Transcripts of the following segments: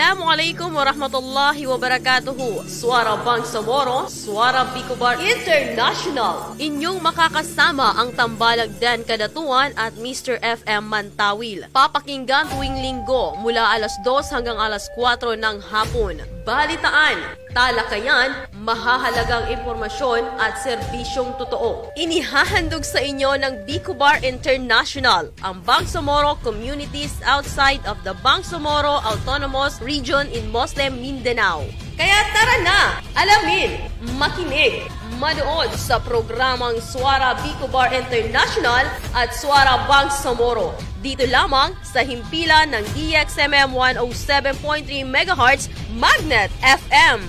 Assalamualaikum warahmatullahi wabarakatuh. Suara Bangsamoro, Suara Bicobar International. Inyong makakasama ang Tambalag Dan Kadatuan at Mr. FM Mantawil. Papakinggan tuwing linggo mula alas 2 hanggang alas 4 ng hapon. Balitaan, talakayan, mahahalagang impormasyon at serbisyong totoo. Inihahandog sa inyo ng Bicobar International, ang Bangsamoro communities outside of the Bangsamoro Autonomous Region in Muslim Mindanao. Kaya tara na, alamin, makinig, manood sa programang Suara Bicobar International at Suara Bangsamoro. Dito lamang sa himpilan ng DXMM 107.3 MHz Magnet FM.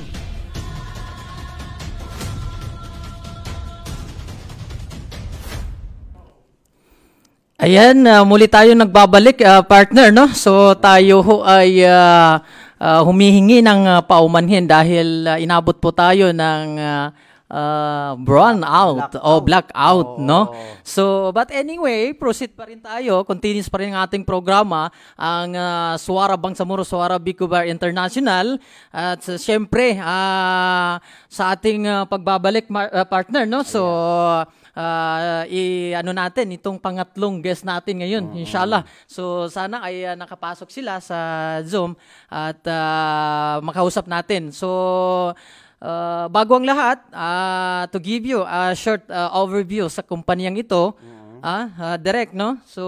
Ayan, uh, muli tayo nagbabalik, uh, partner, no? So tayo ho ay uh, uh, humihingi ng uh, paumanhin dahil uh, inabot po tayo ng uh, uh, brown out Black o black out, Oo. no? So, but anyway, proceed pa rin tayo. Continuous pa rin ang ating programa, ang uh, Suara Bangsamoro, Suara Bicobar International. At uh, syempre, uh, sa ating uh, pagbabalik, ma- uh, partner, no? So, uh, i ano natin itong pangatlong guest natin ngayon inshallah so sana ay uh, nakapasok sila sa Zoom at uh, makausap natin so uh, bago ang lahat uh, to give you a short uh, overview sa kumpanyang ito ah uh, direct no so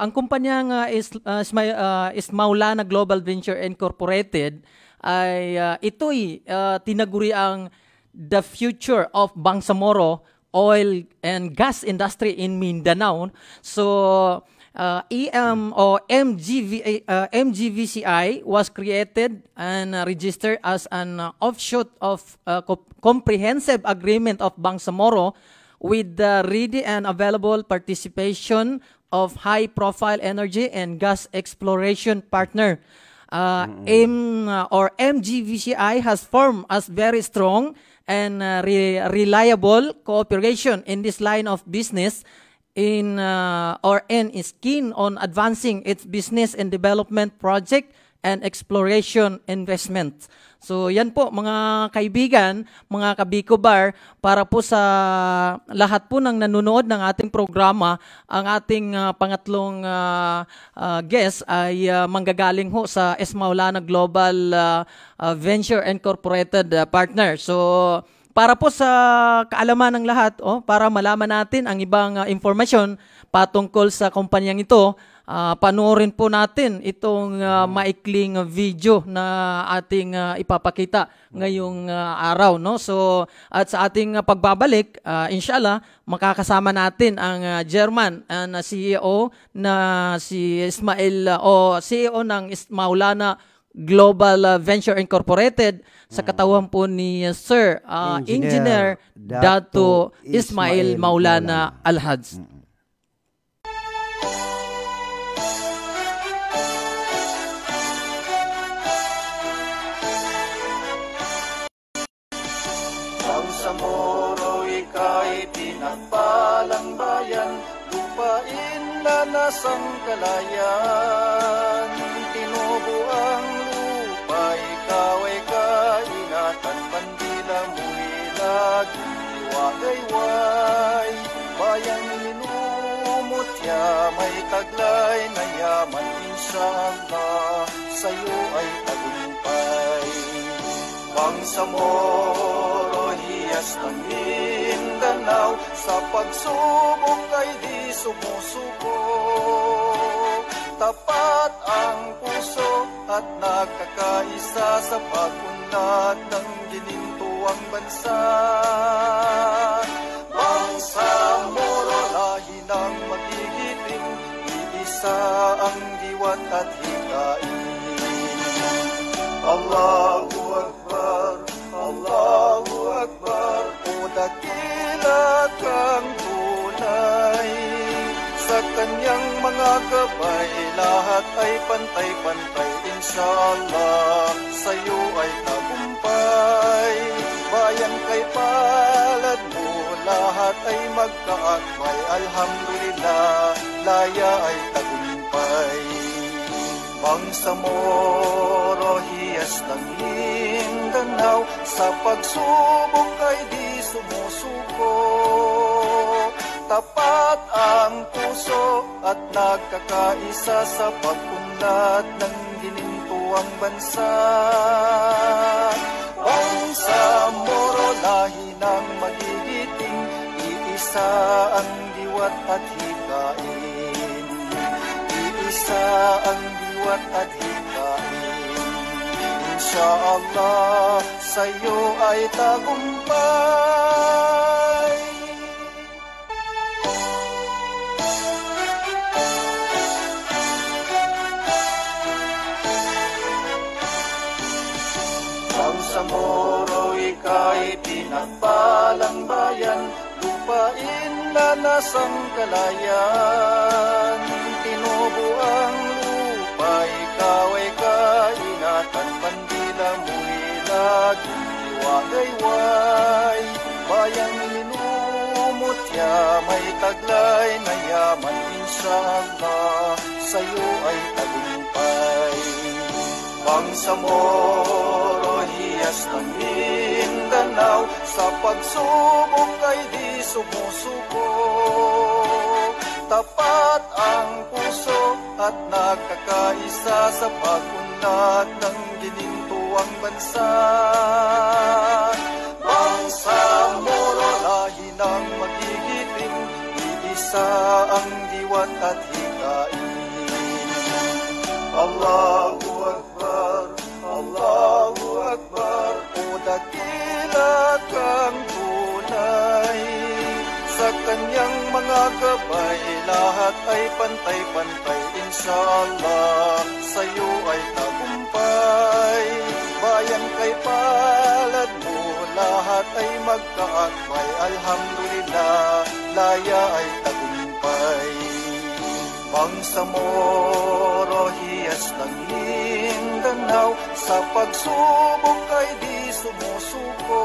ang kumpanyang uh, is uh, uh, is Maulana Global Venture Incorporated ay uh, ito'y uh, tinaguri ang the future of Bangsamoro oil and gas industry in Mindanao. So, uh, EM or MGV, uh, MGVCI was created and uh, registered as an uh, offshoot of uh, co- comprehensive agreement of Bangsamoro with the ready and available participation of high-profile energy and gas exploration partner. Uh, M uh, or MGVCI has formed as very strong and re- reliable cooperation in this line of business in uh, or and is keen on advancing its business and development project and exploration investment. So yan po mga kaibigan, mga kabiko bar, para po sa lahat po ng nanonood ng ating programa, ang ating uh, pangatlong uh, uh, guest ay uh, manggagaling ho sa Esmaulana Global uh, uh, Venture Incorporated uh, partner. So para po sa kaalaman ng lahat, oh, para malaman natin ang ibang uh, informasyon patungkol sa kumpanyang ito, uh, panoorin po natin itong uh, maikling video na ating uh, ipapakita ngayong uh, araw no? So at sa ating pagbabalik uh, inshallah makakasama natin ang uh, German uh, na CEO na si Ismail uh, o CEO ng Maulana Global uh, Venture Incorporated sa katawan po ni uh, Sir uh, Engineer, Engineer Dato Ismail Ismail Maulana. Alhads. Pinagpalang bayan, lupain na nasang kalayan. May taglay na yaman, inshallah, sa'yo ay tagumpay. Bangsamoro, hiyas ng Mindanao Sa pagsubok ay di sumusuko Tapat ang puso at nagkakaisa Sa pag-unlad ng ginintuang bansa Iisa ang diwat at hikain Allahu Akbar, Allahu Akbar, o dakila kang tunay. Sa kanyang mga gabay, lahat ay pantay-pantay, inshallah, sa'yo ay tagumpay. Bayan kay palad mo, lahat ay magkaakbay, alhamdulillah, laya ay tagumpay. Bangsamoro hiyas ng Mindanao Sa pagsubok ay di sumusuko. Tapat ang puso at nagkakaisa sa pagpunlad ng ginintuang bansa. Bangsamoro lahi ng magigiting Iisa ang diwat at hikain ang diwat at hikain Inshallah sa'yo ay tagumpay. Ang Samoro ika'y pinagpalang bayan Lupain na nasang kalayan iwagayway Bayang minumutya may taglay na yaman Inshallah sa'yo ay tagumpay. Bangsamoro hiyas ng Mindanao Sa pagsubok ay di sumusuko. Tapat ang puso at nagkakaisa Sa pagkunlad ng ginintuang bansa. Bangsamoro lahi ng magigiting Iisa ang diwat at hikain Allahu Akbar, Allahu Akbar O dakila kang mga gabay Lahat ay pantay-pantay Inshallah Sa'yo ay tagumpay. Bayan kay palad mo Lahat ay magkaakbay Alhamdulillah Laya ay tagumpay. Bangsamoro hiyas ng Mindanao Sa pagsubok ay di sumusuko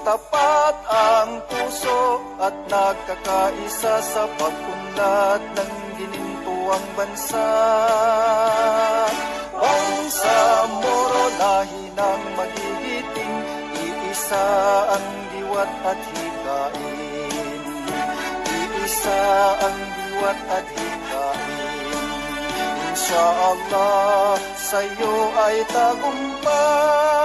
Tapat ang puso at nagkakaisa Sa pagpunlad ng ginintuang bansa. Bangsamoro lahi ng magigiting Iisa ang diwat at hikain Iisa ang diwat at hikain Inshallah sa'yo ay tagumpay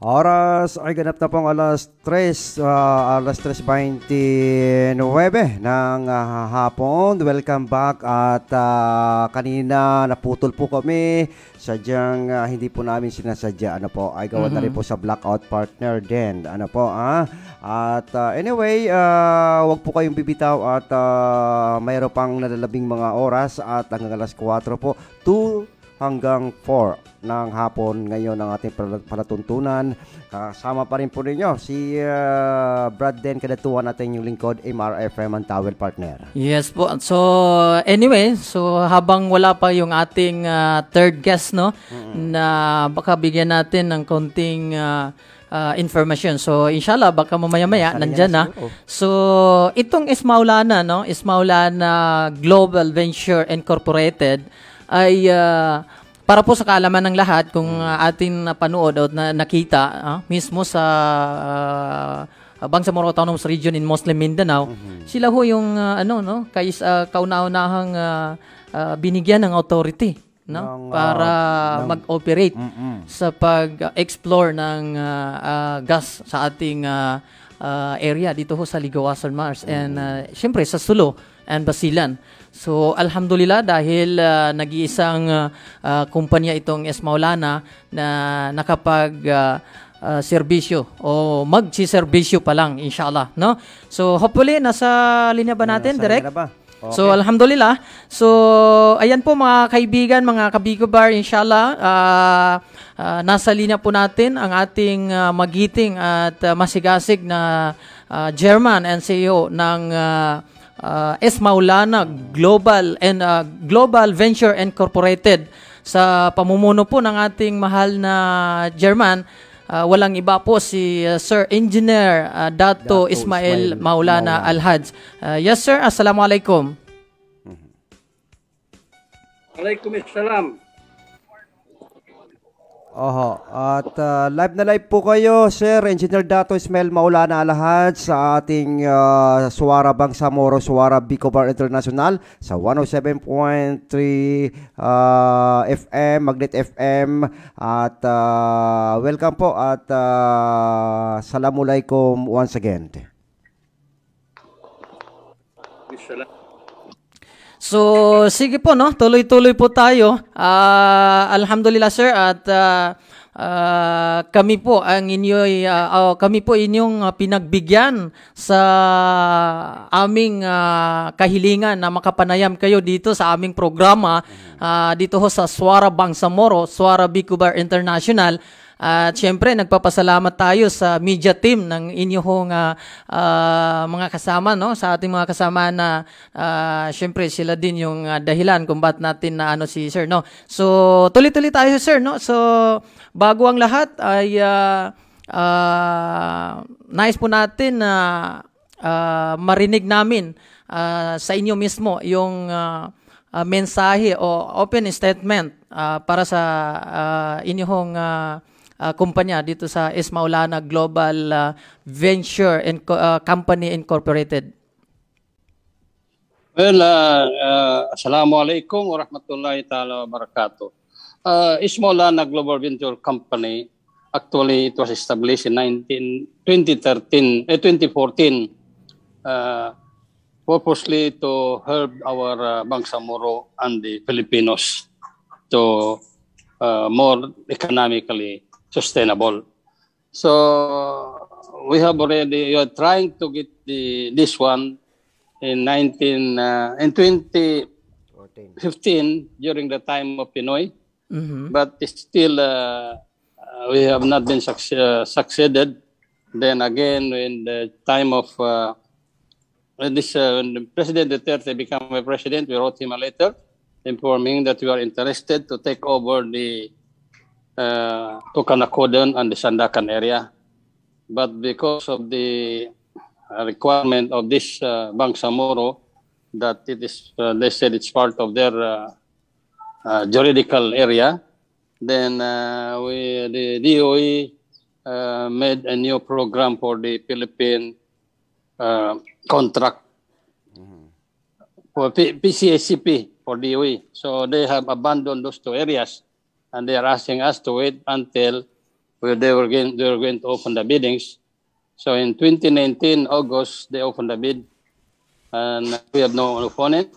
Oras ay ganap na pong alas 3, ah, alas 3.29 ng ah, hapon. Welcome back at ah, kanina naputol po kami. Sadyang ah, hindi po namin sinasadya. Ano po, ay gawa na rin po sa blackout partner din. Ano po, ah. At ah, anyway, ah, wag po kayong bibitaw at ah, mayroon pang nalalabing mga oras at hanggang alas 4 po. 2 hanggang 4 ng hapon ngayon ang ating pala- palatuntunan. Kasama pa rin po ninyo si uh, Brad Den Kadatuan natin yung lingkod MRFM ang Towel Partner. Yes po. So anyway, so habang wala pa yung ating ah, third guest no na baka bigyan natin ng konting ah, ah, information. So inshallah baka mamaya-maya Baka nandyan na. nandiyan na siguro. So itong Ismaulana no, Ismaulana Global Venture Incorporated ay ah, para po sa kaalaman ng lahat kung ah, atin napanood o na, nakita ah, mismo sa ah, Bangsamoro Autonomous Region in Muslim Mindanao, sila ho yung ah, ano no, kay uh, kauna-unahang ah, ah, binigyan ng authority no Ng, para ng- mag-operate Mm-mm. sa pag-explore ng ah, ah, gas sa ating ah, ah, area dito ho sa Ligawasan Mars and ah, syempre sa Sulo and Basilan. So alhamdulillah dahil ah, nag-iisang ah, kumpanya itong S Maulana na nakapag ah, ah, serbisyo o magsiserbisyo pa lang inshallah no. So hopefully nasa linya ba natin Nasa direct? na ba? So alhamdulillah. So ayan po mga kaibigan, mga kabigo bar inshallah ah, ah, nasa linya po natin ang ating ah, magiting at ah, masigasig na ah, Chairman and CEO ng ah, ah, S Maulana Global and ah, Global Venture Incorporated sa pamumuno po ng ating mahal na Chairman ah, walang iba po si ah, Sir Engineer ah, Dato, Dato Ismail Ismail Maulana Maulana. Alhaj. Ah, yes sir, Assalamualaikum. Alaikum salam. Oho. At ah, live na live po kayo, Sir Engineer Dato Ismail Maulana Alahad sa ating ah, Suara Bangsamoro, Suara Bicobar International sa 107.3 ah, FM, Magnet FM. At ah, welcome po at uh, Assalamualaikum once again. Salam. So, sige po, no? Tuloy-tuloy po tayo. Ah, alhamdulillah, sir. At ah, ah, kami po ang inyo'y, ah, oh, kami po inyong ah, pinagbigyan sa aming ah, kahilingan na makapanayam kayo dito sa aming programa ah, dito ho sa Suara Bangsamoro, Suara Bicubar International. At syempre, nagpapasalamat tayo sa media team ng inyong ah, ah, mga kasama, no? Sa ating mga kasama na ah, syempre sila din yung ah, dahilan kung ba't natin na ano si Sir, no? So, tuloy-tuloy tayo, Sir, no? So, bago ang lahat ay ah, ah, nais po natin na ah, marinig namin ah, sa inyo mismo yung ah, ah, mensahe o open statement ah, para sa ah, inyong ah, ah, kumpanya dito sa Ismaulana Global ah, Venture and Company Incorporated. Well, uh, uh, Assalamualaikum warahmatullahi ta'ala wabarakatuh. Uh, Ismolana Global Venture Company, actually it was established in 19, 2013, eh, 2014, uh, purposely to help our uh, Bangsamoro and the Filipinos to uh, more economically sustainable. So we have already, you are trying to get the, this one in 19, uh, in 2015 during the time of Pinoy, Mhm. but still uh, uh, we have not been suc- uh, succeeded. Then again, in the time of uh, when this uh, when the President Duterte became a president, we wrote him a letter informing that we are interested to take over the uh, Tukanakodan and the Sandakan area. But because of the requirement of this uh, Bangsamoro, that it is, uh, they said it's part of their uh, uh, juridical area, then uh, we, the DOE uh, made a new program for the Philippine uh, contract for P- PCACP for DOE. So they have abandoned those two areas, and they are asking us to wait until we- they were going, they were going to open the biddings. So in 2019 August, they opened the bid, and we have no opponent.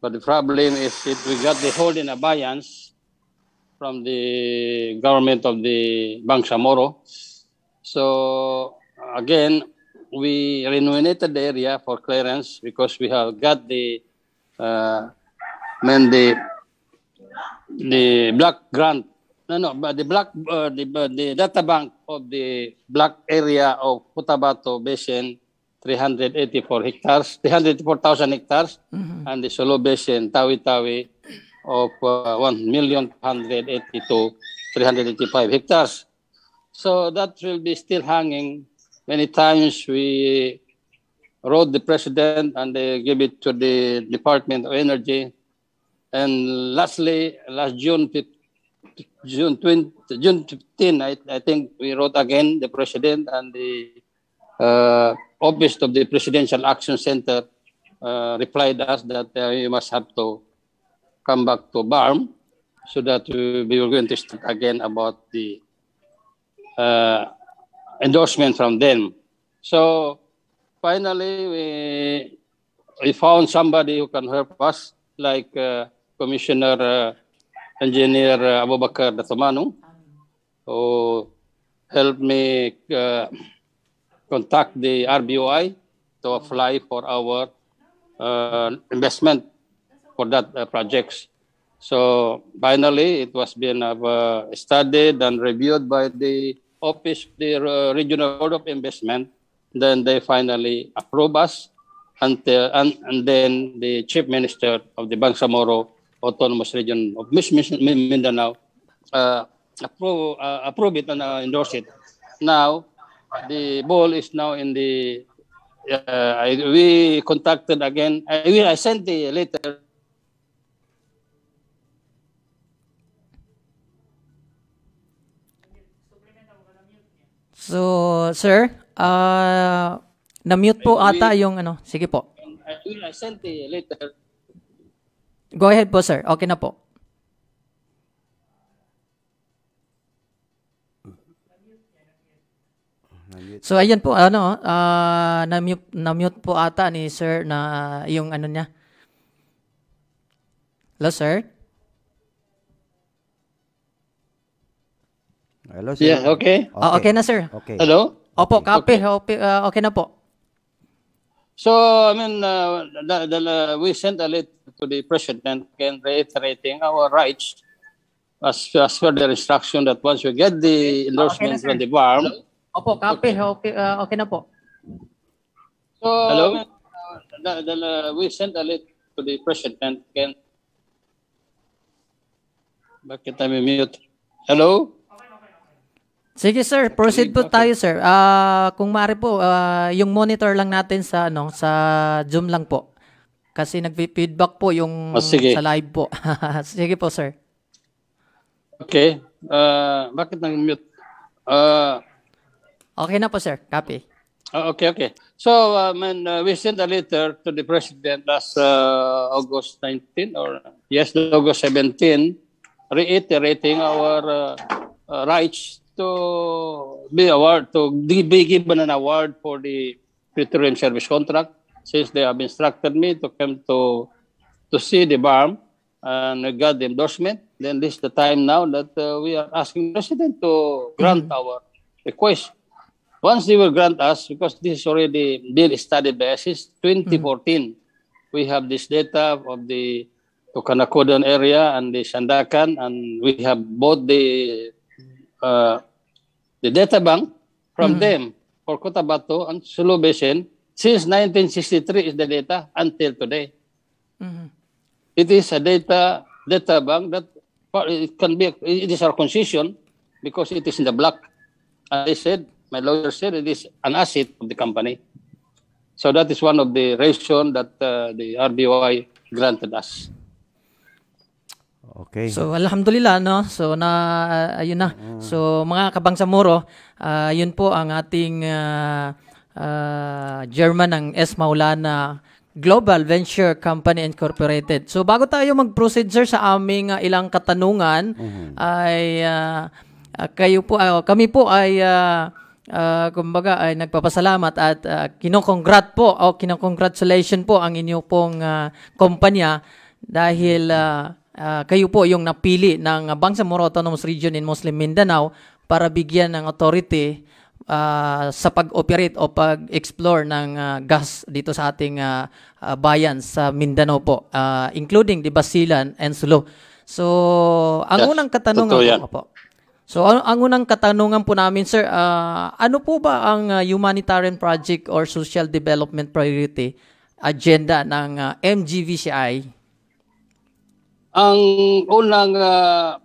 But the problem is if we got the holding abeyance from the government of the Bangsamoro. So again, we renovated the area for clearance because we have got the uh, when the the black grant no no the black uh, the uh, the data bank of the black area of Cotabato Basin 384 hectares 384,000 hectares and the Solo Basin Tawi-Tawi of uh, 1 million 182 385 hectares. So that will be still hanging. Many times we wrote the president and they give it to the Department of Energy and lastly, last June, June 20, June 15, I, I think we wrote again the president and the uh, office of the Presidential Action Center uh, replied us that uh, we must have to come back to BARM so that we, we were going to again about the uh, endorsement from them. So finally, we we found somebody who can help us, like uh, Commissioner uh, Engineer uh, Abubakar Datamano, who helped me uh, contact the RBOI to apply for our uh, investment for that uh, projects. So finally, it was being uh, studied and reviewed by the office, the uh, Regional Board of Investment. Then they finally approve us until and, and then the chief minister of the Bangsamoro Autonomous Region of Mindanao uh, approve, uh, approve it and uh, endorse it. Now, the ball is now in the. Uh, I, we contacted again. I, we, I sent the letter So, sir, ah na-mute po ata yung ano. Sige po. I, I sent the letter. Go ahead po, sir. Okay na po. So ayan po ano ah na-mute na-mute po ata ni sir na ah, yung ano niya. Hello sir. Hello, sir. Yeah, okay. Ah, okay na sir. Okay. Hello? Opo, copy. Okay, ah, okay na po. So, I mean, uh, the, the, uh, we sent a letter to the president again reiterating our rights as, as per their instruction that once we get the endorsement sir. from the farm. Opo, copy. Okay, ah, okay na po. So, Hello? I mean, uh, the, the, uh, we sent a letter to the president again. Bakit tayo mute? Hello? Sige sir, proceed po tayo sir. Ah, kung maaari po, ah, yung monitor lang natin sa ano, sa Zoom lang po. Kasi nagfi-feedback po yung Oh, sige. sa live po. sige po sir. Okay. Uh, bakit nang-mute? Uh, Okay na po sir, copy. Oh, okay, okay. So, uh, man, uh, we sent a letter to the president last uh, August 19 or yes, August 17, reiterating our uh, uh, rights to be award to be given an award for the petroleum service contract since they have instructed me to come to to see the farm and we got the endorsement. Then this is the time now that uh, we are asking president to grant our request. Once they will grant us, because this is already been studied by us since 2014, we have this data of the Tukanakodan area and the Sandakan, and we have both the uh, the data bank from them for Cotabato and Sulu Basin since 1963 is the data until today. Mhm. It is a data data bank that it can be it is our concession because it is in the block. As I said, my lawyer said it is an asset of the company. So that is one of the reason that uh, the RBY granted us. Okay. So alhamdulillah no. So na ayun na. So mga kabangsamoro, ah, yun po ang ating ah, ah, German ng S Maulana Global Venture Company Incorporated. So bago tayo mag-proceed sir sa aming ah, ilang katanungan ay ah, ah, kayo po ah, kami po ay ah, ah, kumbaga ay nagpapasalamat at uh, kinokongrat po o kinokongratulation po ang inyo pong ah, kumpanya dahil ah, ah, kayo po yung napili ng Bangsamoro Autonomous Region in Muslim Mindanao para bigyan ng authority ah, sa pag-operate o pag-explore ng ah, gas dito sa ating ah, ah, bayan sa Mindanao po, ah, including the Basilan and Sulu. So, ang Yes, unang katanungan yan. po, po. So, ang, ang unang katanungan po namin, sir, ah, ano po ba ang ah, humanitarian project or social development priority agenda ng ah, MGVCI? Ang unang uh,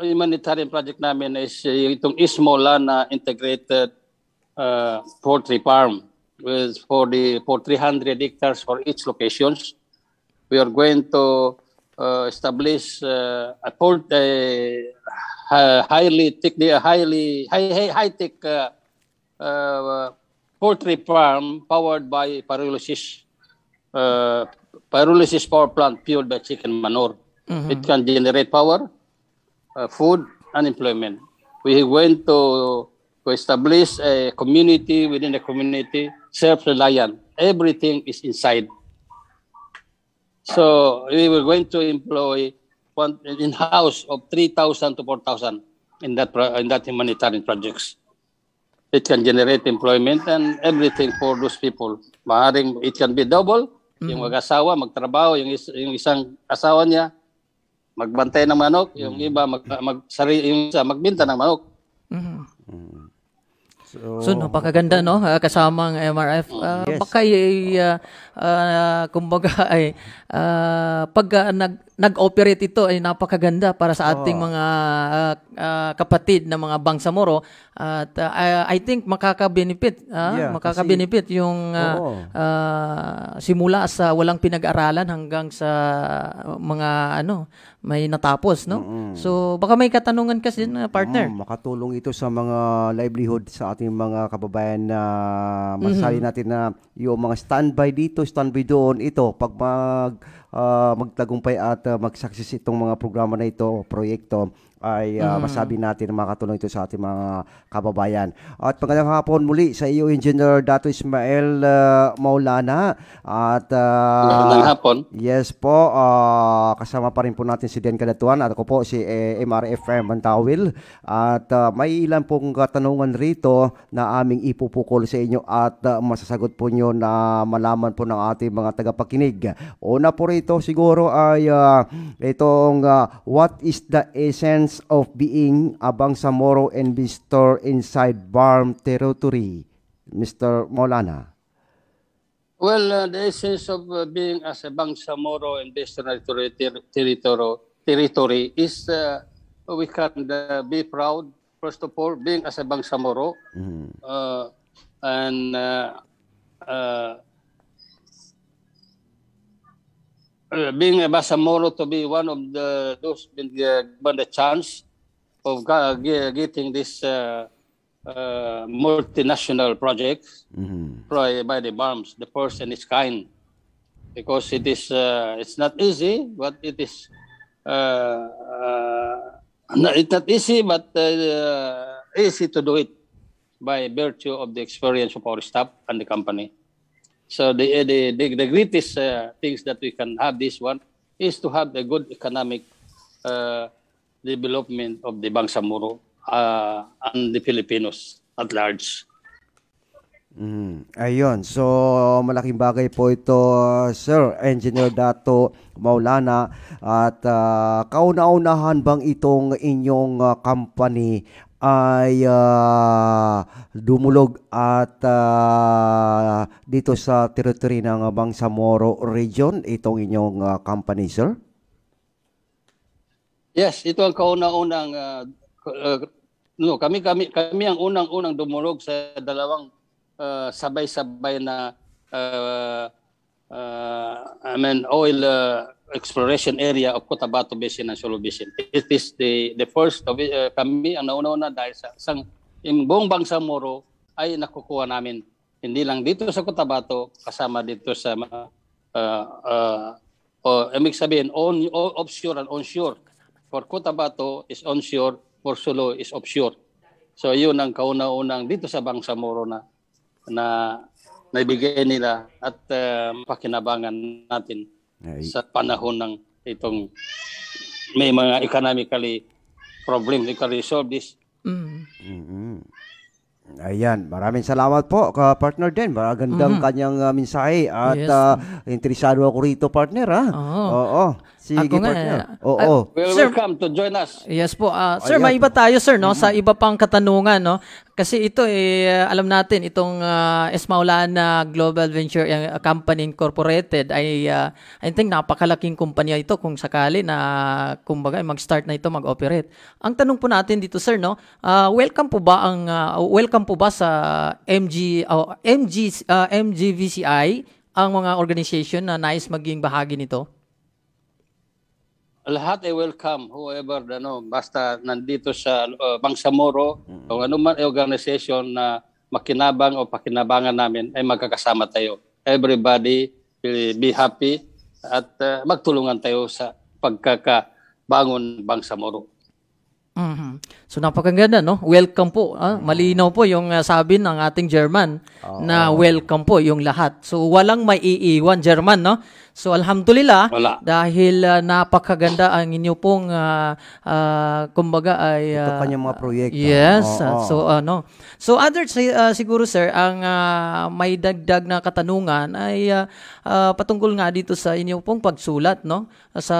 humanitarian project namin is itong Ismola na integrated uh, poultry farm with for the for 300 hectares for each locations. We are going to uh, establish uh, a port, uh, highly tech, highly high, high, high tech uh, uh, poultry farm powered by pyrolysis uh, pyrolysis power plant fueled by chicken manure. It can generate power, uh, food, and employment. We went to, to establish a community within the community, self-reliant. Everything is inside. So we were going to employ one in-house of 3,000 to 4,000 in that in that humanitarian projects. It can generate employment and everything for those people. Maaaring it can be double. Yung mag-asawa, magtrabaho, yung, is- yung isang asawa niya, magbantay ng manok, yung iba mag, mag sari, yung isa magbenta ng manok. So, So, napakaganda, no? Ah, kasamang MRF. Ah, Yes. Baka ay, ah, ah, kumbaga ay, ah, pag ah, nag, nag-operate ito ay napakaganda para sa ating mga ah, ah, kapatid na mga Bangsamoro. At ah, I think makaka-benefit ah, Yeah, makaka-benefit yung Oo. ah, simula sa walang pinag-aralan hanggang sa mga ano may natapos no? So baka may katanungan kasi na partner. Mm, makatulong ito sa mga livelihood sa ating mga kababayan na masasabi natin na yung mga standby dito, standby doon, ito, pag mag, ah, magtagumpay at uh, mag-success itong mga programa na ito, proyekto, ay ah, masabi natin na makatulong ito sa ating mga kababayan. At magandang hapon muli sa iyo, Engineer Dato Ismael ah, Maulana. At Magandang hapon. Yes po, ah, kasama pa rin po natin si Den Kadatuan at ako po si eh, MRFM Bantawil at ah, may ilan pong katanungan rito na aming ipupukol sa inyo at ah, masasagot po nyo na malaman po ng ating mga tagapakinig. Una po rito siguro ay ah, itong ah, what is the essence of being a Bangsamoro investor inside BARM territory? Mr. Molana. Well, uh, the essence of uh, being as a Bangsamoro investor territory, territory, territory is uh, we can uh, be proud, first of all, being as a Bangsamoro, uh, and uh, uh, uh, being a Bangsamoro to be one of the those been uh, given the chance of getting this uh, uh, multinational project by, by the BARMS, the first in its kind, because it is uh, it's not easy, but it is uh, uh, not, it's not easy, but uh, easy to do it by virtue of the experience of our staff and the company. So the the the, the greatest uh, things that we can have this one is to have a good economic uh, development of the Bangsamoro uh, and the Filipinos at large. Mm, ayun. So, malaking bagay po ito, Sir Engineer Dato Maulana. At uh, kauna-unahan bang itong inyong uh, company ay uh, dumulog at uh, dito sa territory ng Bangsamoro region, itong inyong uh, company, sir? Yes, ito ang kauna-unang uh, uh, no, kami kami kami ang unang-unang dumulog sa dalawang uh, sabay-sabay na uh, uh, I mean oil uh, exploration area of Cotabato Basin and Sulu Basin. It is the the first of uh, kami ang nauna-una dahil sa isang yung buong Bangsamoro ay nakukuha namin hindi lang dito sa Cotabato kasama dito sa uh, uh, o ibig sabihin on, o- offshore and onshore. For Cotabato is onshore, for Sulu is offshore. So yun ang kauna-unang dito sa Bangsamoro na na naibigay nila at uh, pakinabangan natin Ay. sa panahon ng itong may mga economically problem we can resolve this Mm. mm Ayan, maraming salamat po ka partner din. Magandang kanyang uh, mensahe at Yes. uh, interesado ako rito partner ha. Oo. Oo. Sige Ako nga, partner. eh, Oo. well Sir- welcome to join us Yes po. Ah, sir, Ayan. may iba tayo sir no sa iba pang katanungan no. Kasi ito eh alam natin itong uh, Esmaulana Global Venture uh, Company Incorporated ay ah, I think napakalaking kumpanya ito kung sakali na kumbaga mag-start na ito mag-operate. Ang tanong po natin dito sir no, ah, welcome po ba ang ah, welcome po ba sa MG oh, MG ah, MGVCI ang mga organization na nais maging bahagi nito? Lahat ay welcome whoever ano basta nandito sa uh, Bangsamoro o ano man ay organization na makinabang o pakinabangan namin ay magkakasama tayo everybody will be happy at uh, magtulungan tayo sa pagkakabangon ng Bangsamoro Mhm. So napakaganda no. Welcome po. Ah, malinaw po yung ah, sabi ng ating German na welcome po yung lahat. So walang maiiwan German no. So alhamdulillah Wala. dahil ah, napakaganda ang inyo pong ah, ah, kumbaga ay Ito ah, kanyang mga proyekto. Yes. Oo. ah, so ano. So other ah, siguro sir ang ah, may dagdag na katanungan ay ah, ah, patungkol nga dito sa inyo pong pagsulat no sa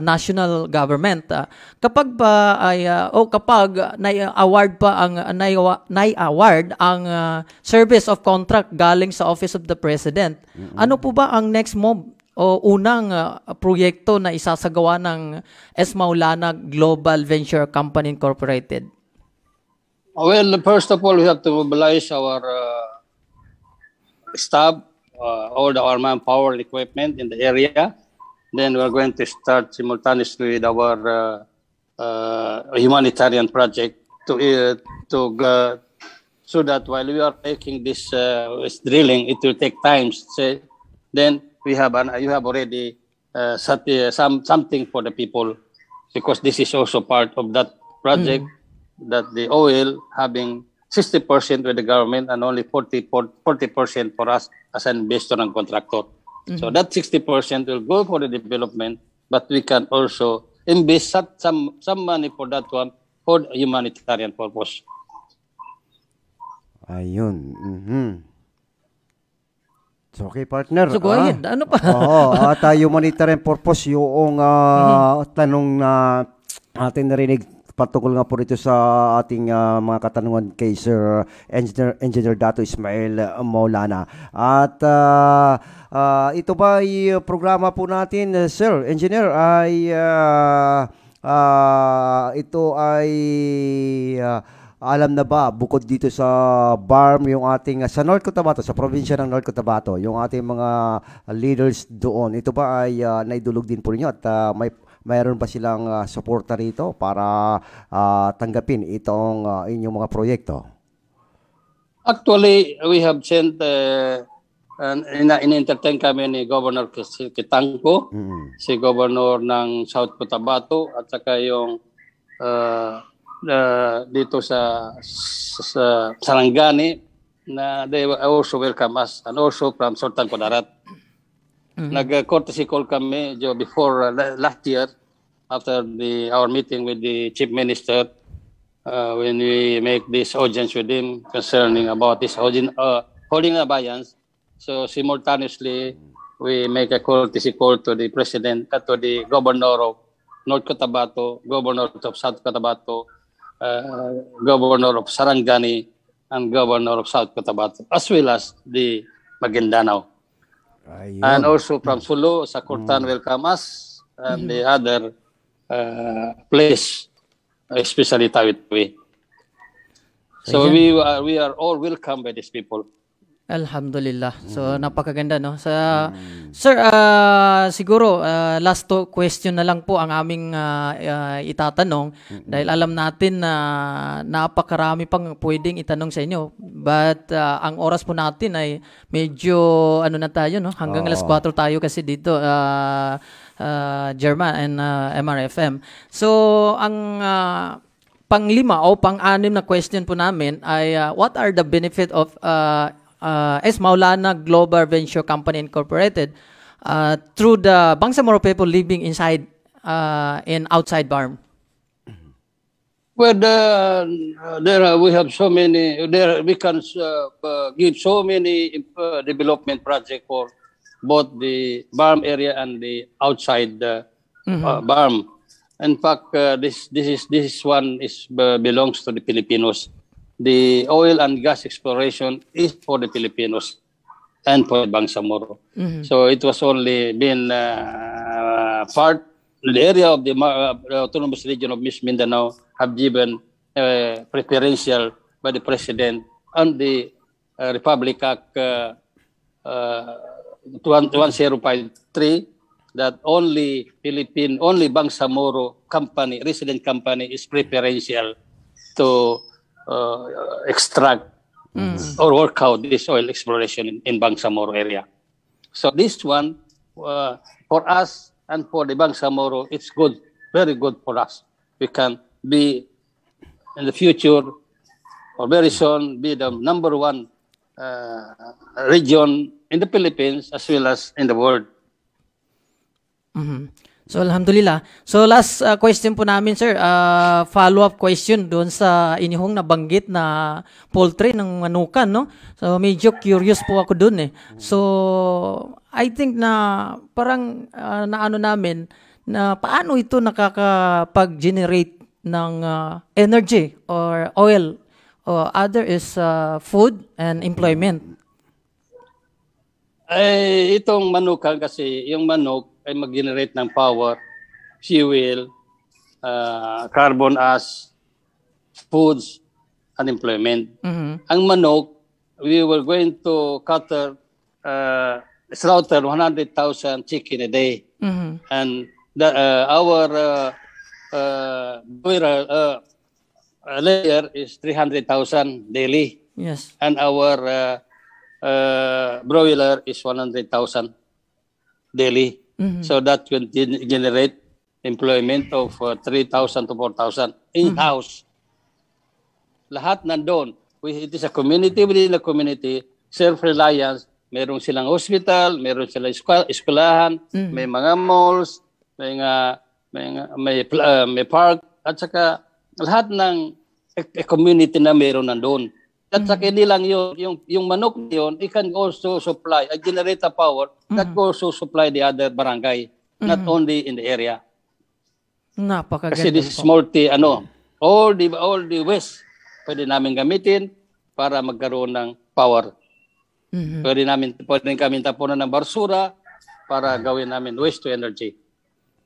national government. Ah, kapag ba ay ah, o kapag nai-award pa ang nai- nai-award ang ah, service of contract galing sa Office of the President, ano po ba ang next move o unang ah, proyekto na isasagawa ng S. Global Venture Company Incorporated? Well, first of all, we have to mobilize our uh, staff, uh, all our manpower and equipment in the area. Then we're going to start simultaneously with our uh, uh, humanitarian project to uh, to uh, so that while we are making this uh, drilling, it will take time. So then we have an, you have already uh, set, uh, some something for the people because this is also part of that project that the oil having 60% with the government and only 40 percent for us as an investor and contractor. So that 60% will go for the development, but we can also invest some- some money for that one for humanitarian purpose. Ayun. mhm. So, okay, partner. So go ah. ahead. Ano pa? Oo, at uh, humanitarian purpose yung ah, tanong na ating narinig patungkol nga po rito sa ating ah, mga katanungan kay Sir Engineer, Engineer Dato Ismail Maulana. At ah, ah, ito ba ay programa po natin, Sir Engineer, ay ah, ah, ito ay ah, alam na ba bukod dito sa BARM yung ating sa North Cotabato sa probinsya ng North Cotabato yung ating mga leaders doon ito ba ay ah, naidulog din po ninyo at ah, may mayroon ba silang ah, suporta rito para ah, tanggapin itong ah, inyong mga proyekto Actually, we have sent uh, an, in, in-entertain kami ni Governor Kitangko, Mm. si Governor ng South Cotabato at saka yung uh, uh, dito sa, sa Sarangani na they were also welcome us and also from Sultan Kudarat. Nag-courtesy call kami jo, before uh, la- last year after the our meeting with the Chief Minister uh, when we make this audience with him concerning about this holding, uh, holding alliance. So simultaneously, we make a courtesy call to the President, uh, to the Governor of North Cotabato, Governor of South Cotabato, uh, Governor of Sarangani, and Governor of South Cotabato, as well as the Maguindanao. Ayun. And also from Sulu, Sakurtan welcome us, and the other uh, place, especially Tawitwi. So we are we are all welcome by these people. Alhamdulillah. So napakaganda no. Sa Sir ah, siguro ah, last to question na lang po ang aming ah, ah, itatanong dahil alam natin na napakarami pang pwedeng itanong sa inyo. But ah, ang oras po natin ay medyo ano na tayo no. Hanggang alas 4 tayo kasi dito ah ah, German and ah, MRFM. So ang ah, panglima o pang-anim na question po namin ay uh, what are the benefit of uh, uh, S. Maulana Global Venture Company Incorporated uh, through the Bangsamoro people living inside uh, and outside Barm? Well, the, there are, we have so many. There we can uh, uh, give so many uh, development project for both the Barm area and the outside uh, uh, Barm. In fact, uh, this this is this one is uh, belongs to the Filipinos. The oil and gas exploration is for the Filipinos and for Bangsamoro. So it was only been uh, part the area of the uh, autonomous region of Miss Mindanao have given uh, preferential by the president and the uh, Republic Act uh, uh, 1053 that only Philippine, only Bangsamoro company, resident company is preferential to uh, extract or work out this oil exploration in, in Bangsamoro area. So this one, uh, for us and for the Bangsamoro, it's good, very good for us. We can be in the future or very soon be the number one uh, region in the Philippines as well as in the world. Mhm. So alhamdulillah. So last uh, question po namin sir, uh, follow-up question doon sa inyong nabanggit na poultry ng manukan, no? So medyo curious po ako doon eh. So I think na parang uh, naano namin na paano ito nakakapag-generate ng uh, energy or oil or other is uh, food and employment. Ay, itong manukan kasi, yung manok ay mag-generate ng power, fuel, uh, carbon ash, foods, unemployment. Mhm. Ang manok, we were going to cutter, uh, slaughter 100,000 chicken a day. Mhm. And the, uh, our uh, uh, uh, uh, layer is 300,000 daily. Yes. And our uh, uh, broiler is 100,000 daily. Mhm. So that will gen- generate employment of uh, 3,000 to 4,000 in-house. Lahat nandun. It is a community within the community, self-reliance. Meron silang hospital, meron silang eskwel- eskwelahan, may mga malls, may nga, may, nga- may, uh, may park, at saka lahat ng e- e- community na meron nandun. At saka hindi lang yun, yung, yung manok yun, it can also supply, a generate a power that can also supply the other barangay, not only in the area. Napakaganda Kasi this is multi, ano, all the, all the waste pwede namin gamitin para magkaroon ng power. Mhm. Pwede namin, pwede kami tapunan ng barsura para gawin namin waste to energy.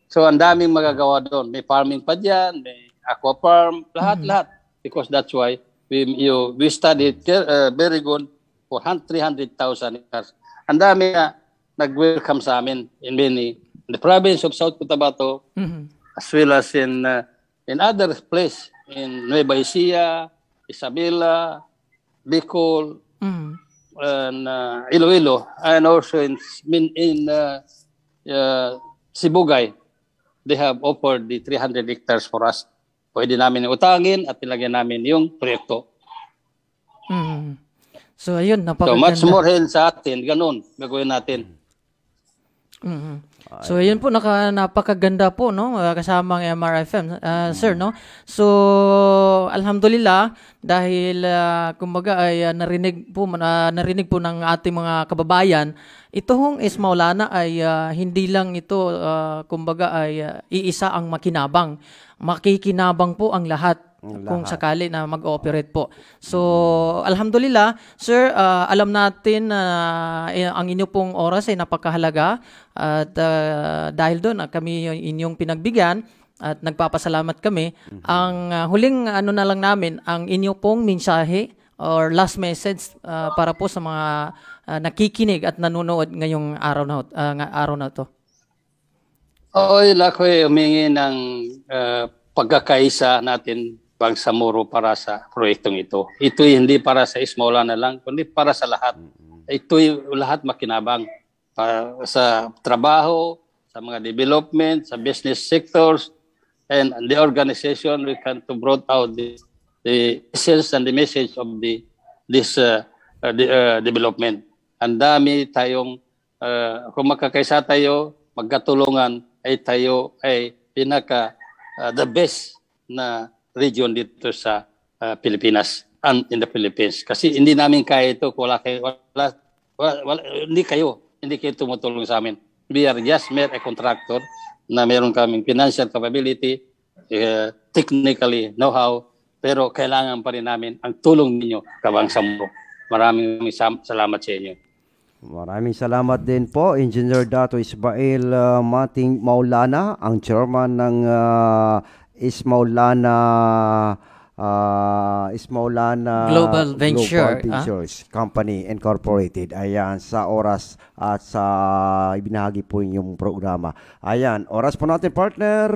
So ang daming magagawa doon. May farming pa dyan, may aqua farm, lahat-lahat. Because that's why we, you, we studied uh, very good for 300,000 hectares. Ang dami na nag-welcome sa amin in many, in the province of South Cotabato, Mhm. as well as in uh, in other place in Nueva Ecija, Isabela, Bicol, Mhm. and uh, Iloilo, and also in in, in uh, uh, Sibugay, they have offered the 300 hectares for us. Pwede namin utangin at ilagyan namin yung proyekto. Mhm. So ayun, So napakaganda. much more help sa atin, ganun, gagawin natin. Mhm. So ayun po naka napakaganda po no uh, kasama ang MRFM uh, sir no. So alhamdulillah dahil uh, kumbaga ay uh, narinig po uh, narinig po ng ating mga kababayan ito hong is Maulana ay uh, hindi lang ito uh, kumbaga ay uh, iisa ang makinabang. Makikinabang po ang lahat kung sakali na mag-ooperate po. So, alhamdulillah, sir, uh, alam natin na uh, ang inyo pong oras ay napakahalaga at uh, dahil doon uh, kami yung inyong pinagbigyan at nagpapasalamat kami. Ang uh, huling ano na lang namin, ang inyo pong mensahe or last message uh, para po sa mga uh, nakikinig at nanonood ngayong araw na uh, araw na to. Oo, yun ako eh, humingi ng uh, pagkakaisa natin Bangsamoro para sa proyektong ito. Ito hindi para sa Ismola na lang, kundi para sa lahat. Ito lahat makinabang para sa trabaho, sa mga development, sa business sectors, and the organization we can to brought out the, the essence and the message of the this uh, uh, the, uh, development. Ang dami tayong uh, kung magkakaisa tayo, magkatulungan ay tayo ay pinaka uh, the best na region dito sa uh, Pilipinas and in the Philippines. Kasi hindi namin kaya ito kung wala kayo, wala, wala, wala- hindi kayo, hindi kayo tumutulong sa amin. We are just mere a contractor na meron kaming financial capability, uh, technically know-how, pero kailangan pa rin namin ang tulong ninyo, Kabang Samuro. Maraming salamat sa inyo. Maraming salamat din po, Engineer Dato Ismail uh, Mating Maulana, ang chairman ng uh, Ismaulana uh, Ismaulana Global Venture, ah? Ventures Company Incorporated. Ayan, sa oras at sa ibinahagi po yung programa. Ayan, oras po natin partner.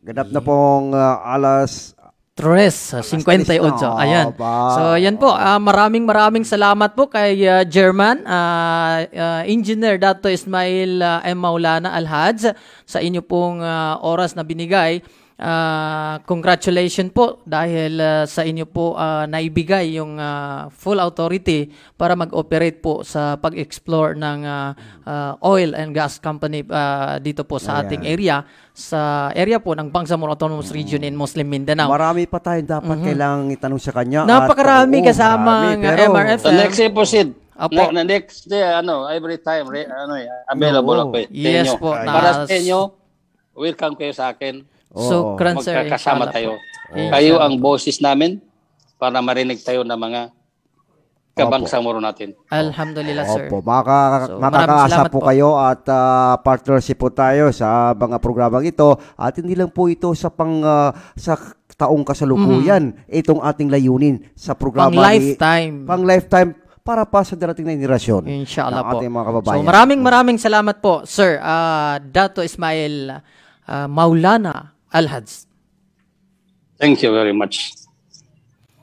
Ganap na pong uh, alas Tres, uh, 58. na. Ayan. So, ayan po. ah, maraming maraming salamat po kay uh, German, ah, ah, Engineer Dato Ismail ah, M. Maulana Alhaj sa inyo pong ah, oras na binigay. Ah, congratulations po dahil ah, sa inyo po ah, naibigay yung ah, full authority para mag-operate po sa pag-explore ng ah, ah, oil and gas company ah, dito po sa ating area sa area po ng Bangsamoro Autonomous Region in Muslim Mindanao. Marami pa tayong dapat kailangang itanong sa kanya. Mm-hmm. Napakarami oo, kasama marami, ng pero- MRF. So next episode, Apo. na, next day, ano, every time, re, ano, eh, available Oo. ako eh, Yes inyo. po, Para sa inyo, welcome kayo sa akin. So, Oo. Kran sir, Magkakasama tayo. po. Kayo ang boses namin para marinig tayo ng mga kabangsamoro natin. Alhamdulillah, sir. Opo, maka, So, makakaasa po po. kayo at ah, partnership po tayo sa mga programang ito at hindi lang po ito sa pang ah, sa taong kasalukuyan itong ating layunin sa programa Mm-hmm. Pang ni- lifetime. pang lifetime para pa sa darating na henerasyon Inshallah ng po. ating mga kababayan. So maraming maraming salamat po, Sir ah, Dato Ismail ah, Maulana Alhads. Thank you very much.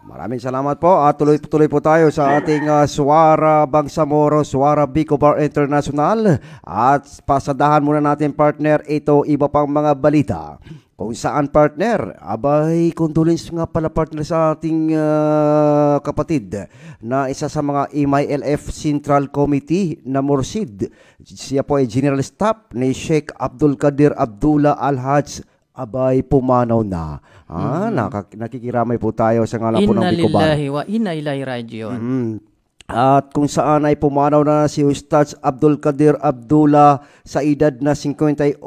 Maraming salamat po at tuloy-tuloy po tayo sa ating uh, Suara Bangsamoro, Suara Bicobar International at pasadahan muna natin partner ito iba pang mga balita. Kung saan partner, abay condolence nga pala partner sa ating uh, kapatid na isa sa mga MILF Central Committee na Mursid. Siya po ay General Staff ni Sheikh Abdul Kadir Abdullah Al-Hajj abay pumanaw na. Ah, nakak- nakikiramay po tayo sa ngalan po ng Inna Bicobar. lillahi wa inna ilaihi rajiun. Mm. At kung saan ay pumanaw na si Ustaz Abdul Kadir Abdullah sa edad na 58.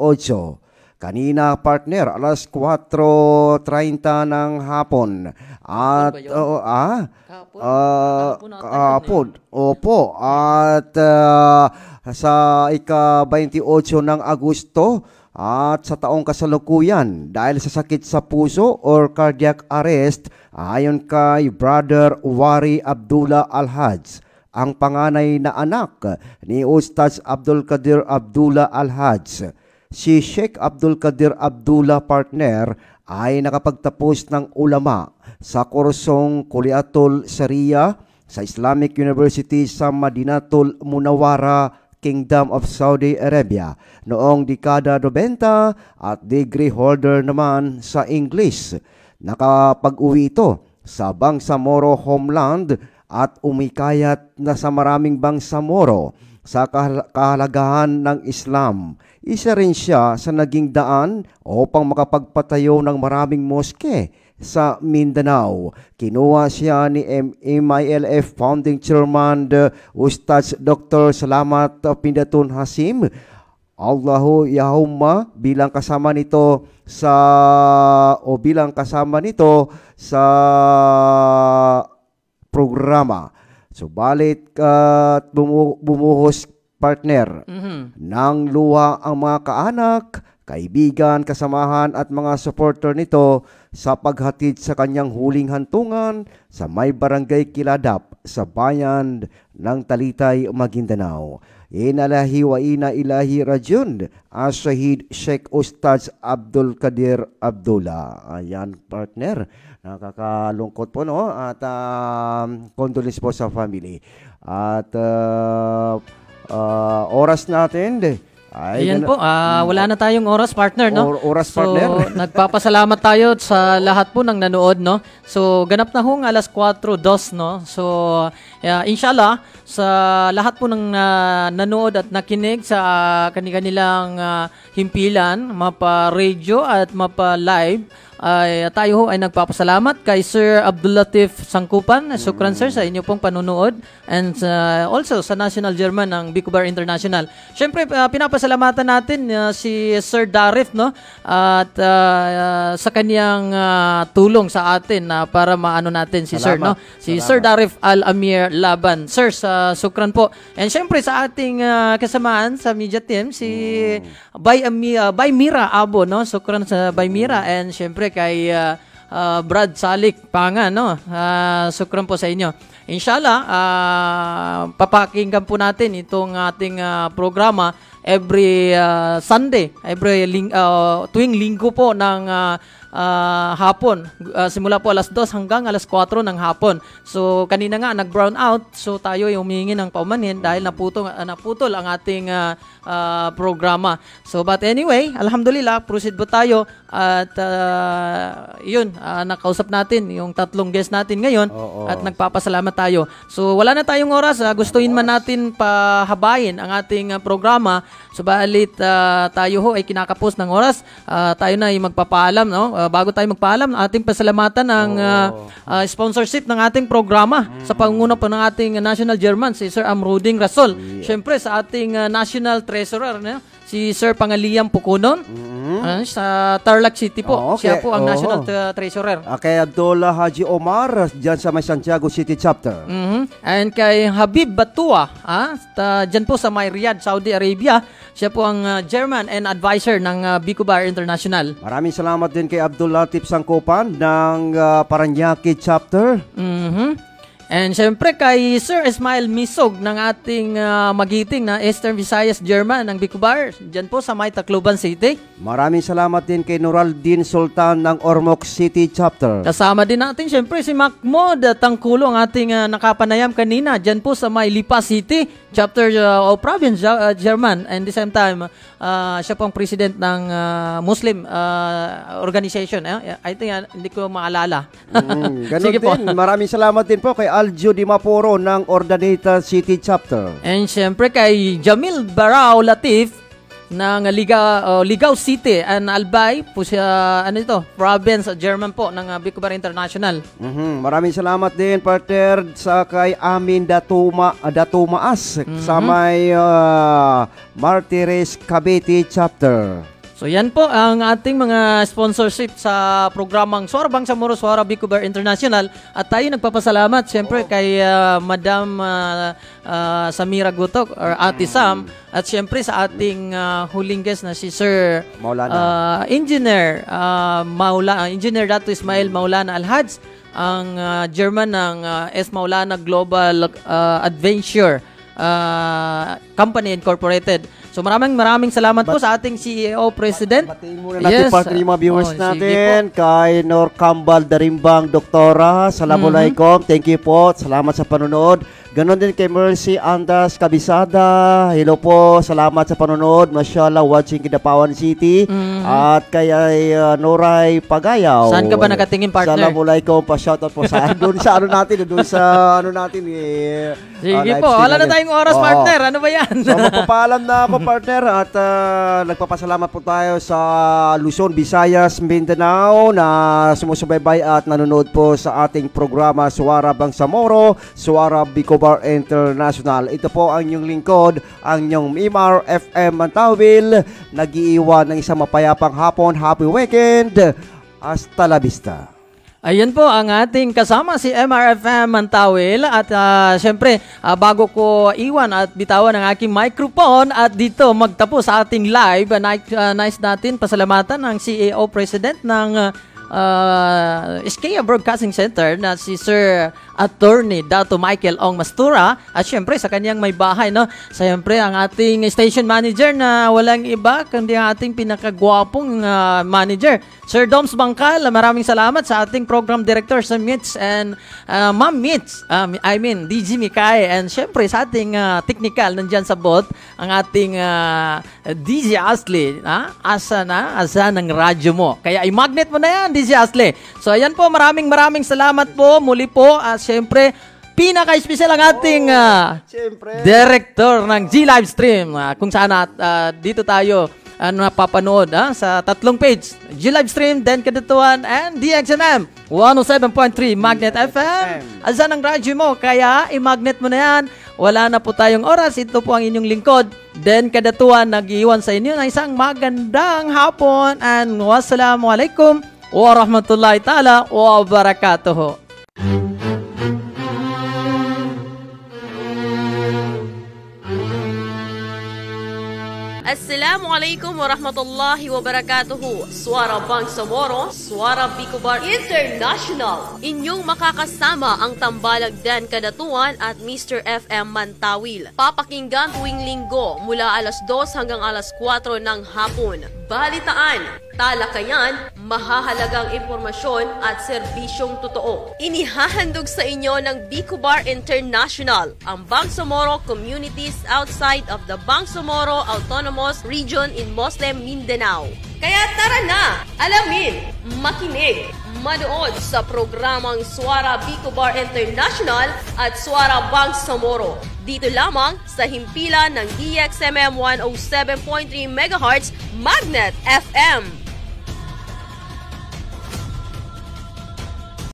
Kanina partner, alas 4.30 ng hapon. At, oo, ah, Kahapon? ah, kahapon. Opo. At ah, sa ika-28 ng Agosto, at sa taong kasalukuyan dahil sa sakit sa puso or cardiac arrest ayon kay Brother Wari Abdullah Al-Hajj ang panganay na anak ni Ustaz Abdul Kadir Abdullah Al-Hajj. Si Sheikh Abdul Kadir Abdullah partner ay nakapagtapos ng ulama sa kursong Kuliatul Sharia sa Islamic University sa Madinatul Munawara Kingdom of Saudi Arabia noong dekada 90 at degree holder naman sa English. Nakapag-uwi ito sa Bangsamoro homeland at umikayat na sa maraming Bangsamoro sa kahal- kahalagahan ng Islam. Isa rin siya sa naging daan upang makapagpatayo ng maraming moske sa Mindanao. Kinuha siya ni MILF Founding Chairman the Ustaz Dr. Salamat Pindatun Hasim. Allahu Yahumma bilang kasama nito sa o bilang kasama nito sa programa. Subalit uh, bumu- bumuhos partner Mhm. nang luha ang mga kaanak, kaibigan, kasamahan at mga supporter nito sa paghatid sa kanyang huling hantungan sa may barangay Kiladap sa bayan ng Talitay, Maguindanao. Inalahi wa ina ilahi rajun as Shahid Sheikh Ustaz Abdul Kadir Abdullah. Ayan partner, nakakalungkot po no at um, condolence po sa family. At uh, uh, oras natin ay Ayan gana- po, ah, wala na tayong oras partner, no? Or- oras, so, partner. nagpapasalamat tayo sa lahat po ng nanood, no? So, ganap na hong alas 4.2, no? So, yeah, inshallah, sa lahat po ng ah, nanood at nakinig sa ah, kanilang ah, himpilan, mapa-radio at mapa-live, ay tayo ho ay nagpapasalamat kay Sir Abdul Latif Sangkupan. Sukran sir sa inyo pong panunood and uh, also sa National German ng Bicobar International. Syempre uh, pinapasalamatan natin uh, si Sir Darif no at uh, uh, sa kanyang uh, tulong sa atin na para maano natin si Sir no. Salamat. Si Sir Darif Al Amir Laban. Sir sa sukran po. And syempre sa ating uh, kasamaan sa media team si Bay Ami, uh, Bay Mira Abo no. Sukran sa Bay Mira and syempre kay uh, uh, Brad Salik Panga no. Uh, sukran po sa inyo. Inshallah, uh, papakinggan po natin itong ating uh, programa every uh, Sunday, every ling- uh, tuwing linggo po ng uh, uh, hapon. Uh, simula po alas 2 hanggang alas 4 ng hapon. So kanina nga nag-brown out, so tayo ay humingi ng paumanhin dahil naputol, uh, naputol ang ating uh, uh, programa. So but anyway, alhamdulillah, proceed po tayo at uh, yun, uh, nakausap natin yung tatlong guest natin ngayon at nagpapasalamat tayo. So wala na tayong oras, uh, gustuin man natin pahabayin ang ating uh, programa. Subalit uh, tayo ho ay kinakapos ng oras. Uh, tayo na ay magpapaalam no. Uh, bago tayo magpaalam, ating pasalamatan ng uh, uh, sponsorship ng ating programa sa pangunguna po ng ating National German si Sir Amruding Rasol. Syempre sa ating uh, National Treasurer no? si Sir Pangaliam Pukunon Ah, sa Tarlac City po. Oh, okay. Siya po ang Oo. National uh, Treasurer. Kay Abdullah Haji Omar, dyan sa may Santiago City Chapter. Mhm. And kay Habib Batua, ah, ta, dyan po sa may Riyadh, Saudi Arabia. Siya po ang uh, chairman and advisor ng uh, Bicobar International. Maraming salamat din kay Abdul Latif Sangkopan ng ah, Paranaque Chapter. Mhm. And syempre kay Sir Ismail Misog ng ating uh, magiting na Eastern Visayas German ng Bicobar. Dyan po sa may Tacloban City. Maraming salamat din kay Nuraldin Sultan ng Ormoc City Chapter. Kasama din natin syempre si Macmod Tangkulo ang ating uh, nakapanayam kanina dyan po sa may Lipa City chapter uh, o province uh, German and the same time uh, siya po ang president ng uh, Muslim uh, organization eh? I think uh, hindi ko maalala Mm, ganun Sige po. din. Maraming salamat din po kay Aljo Di Mapuro ng Ordaneta City Chapter. and syempre kay Jamil Barao Latif ng Liga, oh, Ligao City and Albay po siya ano ito province uh, German po ng uh, Bicobar International Mhm. Maraming salamat din partner sa kay Amin Datuma ah, Datumaas sa may ah, Martires Cavite chapter. So yan po ang ating mga sponsorship sa programang Suara Bang Samoro, Suara Bicobar International. At tayo nagpapasalamat siyempre kay ah, Madam ah, ah, Samira Gutok or Ate Sam. At siyempre sa ating ah, huling guest na si Sir Maulana. ah, Engineer ah, Maula, ah, Engineer Dato Ismail Maulana Alhaj ang ah, German ng ah, S. Maulana Global ah, Adventure ah, Company Incorporated. So maraming maraming salamat po sa ating CEO President. Batiin muna natin yung mga viewers Oh, natin. Kay Nor Kambal Darimbang Doktora. Assalamualaikum. Thank you po. Salamat sa panonood. Ganon din kay Mercy Andas Kabisada. Hello po. Salamat sa panonood. Mashallah watching Kidapawan City. At kay uh, Noray Pagayaw. Saan ka ba nakatingin, partner? Assalamualaikum. Pa-shoutout po sa doon sa ano natin. Doon sa ano natin. Eh, Sige live po, wala na tayong oras Oo. partner. Ano ba yan? So magpapaalam na ako partner at ah, nagpapasalamat po tayo sa Luzon, Visayas, Mindanao na sumusubaybay at nanonood po sa ating programa Suara Bangsamoro, Suara Bicobar International. Ito po ang inyong lingkod, ang inyong Mimar FM Mantawil, nag-iiwan ng isang mapayapang hapon. Happy weekend! Hasta la vista! Ayan po ang ating kasama si MRFM Mantawil at ah, syempre ah, bago ko iwan at bitawan ang aking microphone at dito magtapos sa ating live uh, nice, nice natin pasalamatan ng CEO President ng ah, uh, Iskaya Broadcasting Center na si Sir Attorney Dato Michael Ong Mastura. At syempre sa kanyang may bahay no? Syempre ang ating station manager na walang iba kundi ang ating pinakagwapong ah, manager Sir Doms Bangkal. Maraming salamat sa ating program director sa Mitch and ah, Ma'am Mitch um, I mean DG Mikay. And syempre sa ating ah, technical nandyan sa bot ang ating ah, DJ Ashley ha? asa na? Asa ng radyo mo? Kaya i-magnet mo na yan DJ Ashley so ayan po. Maraming maraming salamat po. Muli po at syempre pinaka-special ang ating Siyempre. director ng G Live Stream ah, kung saan at ah, dito tayo ah, napapanood ah, sa tatlong page. G Live Stream, Den Kadatuan and DXMM 107.3 Magnet FM Asan ang radyo mo? Kaya i-magnet mo na yan. Wala na po tayong oras. Ito po ang inyong lingkod. Den Kadatuan nag-iwan sa inyo ng isang magandang hapon. And wassalamualaikum warahmatullahi taala wabarakatuh Assalamualaikum warahmatullahi wabarakatuh. Suara Bangsamoro, Suara Bicobar International. Inyong makakasama ang Tambalagdan Kadatuan at Mr. FM Mantawil. Papakinggan tuwing linggo mula alas 2 hanggang alas 4 ng hapon. Balitaan, talakayan, mahahalagang impormasyon at serbisyong totoo. Inihahandog sa inyo ng Bicobar International, ang Bangsamoro communities outside of the Bangsamoro Autonomous Region in Muslim Mindanao. Kaya tara na, alamin, makinig, manood sa programang Suara Bicobar International at Suara Bangsamoro. Dito lamang sa himpilan ng DXMM 107.3 MHz Magnet FM.